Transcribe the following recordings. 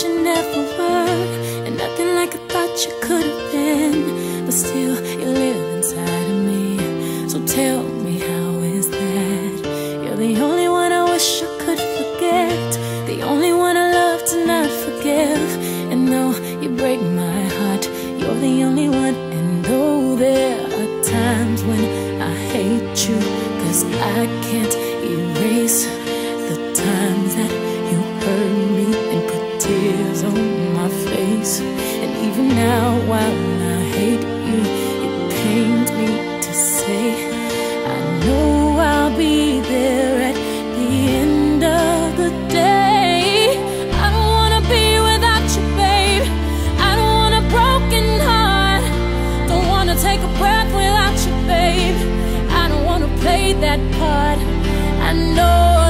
you never were, and nothing like I thought you could have been. But still, you live inside of me. So tell me, how is that? You're the only one I wish I could forget, the only one I love to not forgive. And though you break my heart, you're the only one. And though there are times when I hate you, cause I can't erase the times that you hurt me. And even now, while I hate you, it pains me to say, I know I'll be there at the end of the day. I don't wanna be without you, babe. I don't want a broken heart. Don't wanna take a breath without you, babe. I don't wanna play that part. I know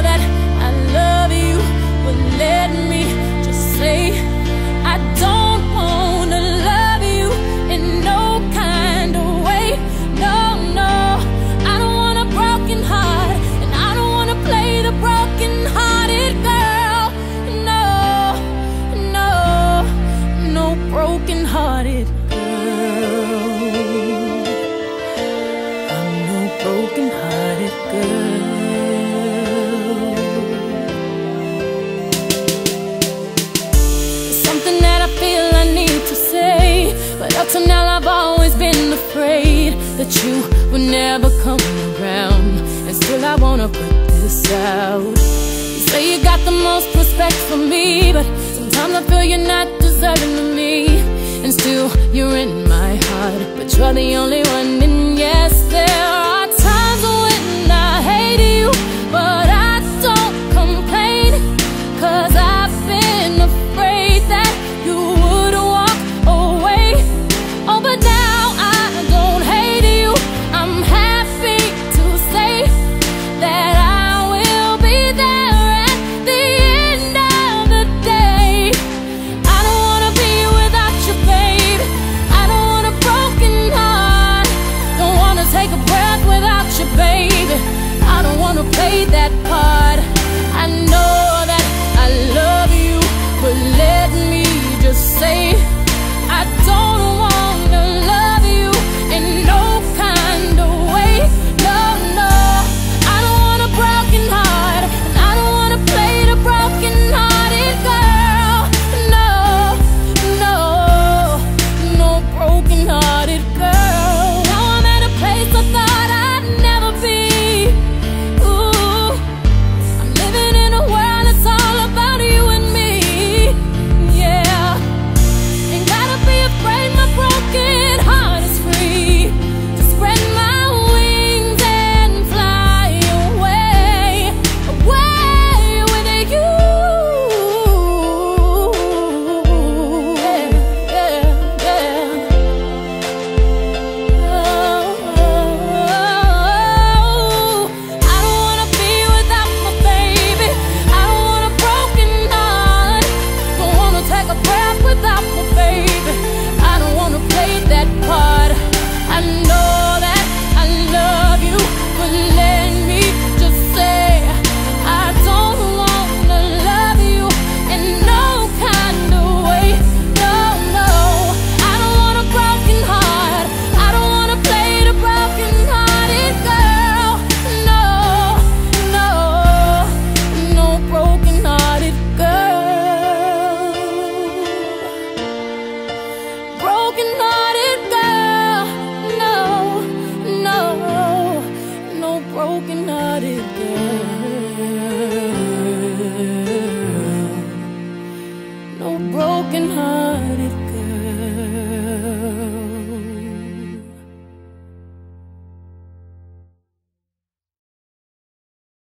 broken hearted girl. Something that I feel I need to say. But up till now, I've always been afraid that you would never come around. And still, I wanna put this out. You say you got the most respect for me, but sometimes I feel you're not deserving of me. And still, you're in my heart, but you're the only one. And yes, there are baby. I don't wanna play that part.